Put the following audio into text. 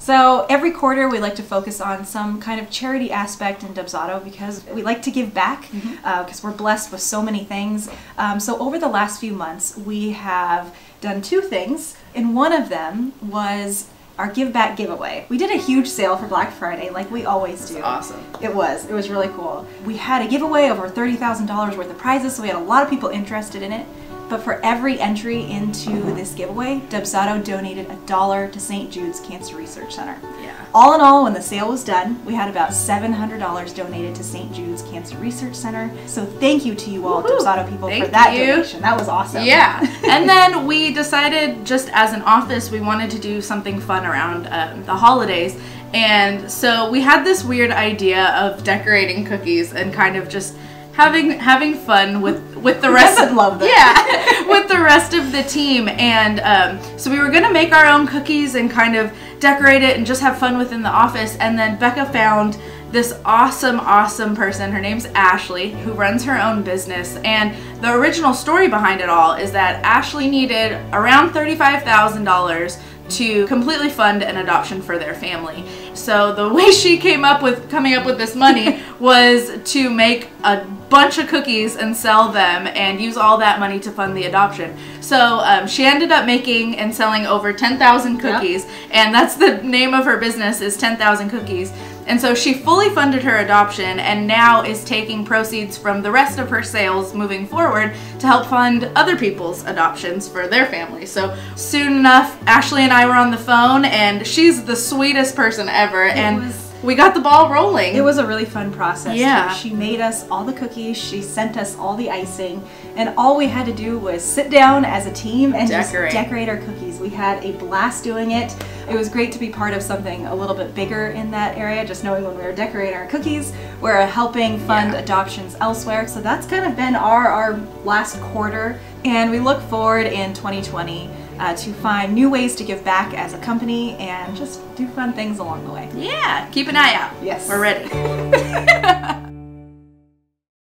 So every quarter we like to focus on some kind of charity aspect in Dubsado because we like to give back because Mm-hmm. uh, we're blessed with so many things. Um, so over the last few months we have done two things, and one of them was our give back giveaway. We did a huge sale for Black Friday like we always do. awesome. It was. It was really cool. We had a giveaway over $30,000 worth of prizes, so we had a lot of people interested in it. But for every entry into this giveaway, Dubsado donated a dollar to St. Jude's Cancer Research Center. Yeah. All in all, when the sale was done, we had about $700 donated to St. Jude's Cancer Research Center. So thank you to you all. Dubsado people, for Thank that you. donation. That was awesome. Yeah. and then we decided, just as an office, we wanted to do something fun around um, the holidays. And so we had this weird idea of decorating cookies and kind of just having having fun with with the rest of love that. yeah with the rest of the team and um, so we were gonna make our own cookies and kind of decorate it and just have fun within the office and then becca found this awesome awesome person. Her name's ashley who runs her own business and the original story behind it all is that ashley needed around $35000 to completely fund an adoption for their family. So the way she came up with coming up with this money was to make a bunch of cookies and sell them and use all that money to fund the adoption. So um, she ended up making and selling over 10,000 cookies and that's the name of her business is 10,000 cookies. And so she fully funded her adoption and now is taking proceeds from the rest of her sales moving forward to help fund other people's adoptions for their families. So soon enough, Ashley and I were on the phone and she's the sweetest person ever and was- we got the ball rolling. It was a really fun process. Yeah. She made us all the cookies, she sent us all the icing, and all we had to do was sit down as a team and Decorate. just decorate our cookies. We had a blast doing it. It was great to be part of something a little bit bigger in that area, just knowing when we were decorating our cookies, we're helping fund Yeah. adoptions elsewhere. So that's kind of been our, our last quarter. And we look forward in 2020 uh, to find new ways to give back as a company and just do fun things along the way. yeah, keep an eye out. Yes. We're ready.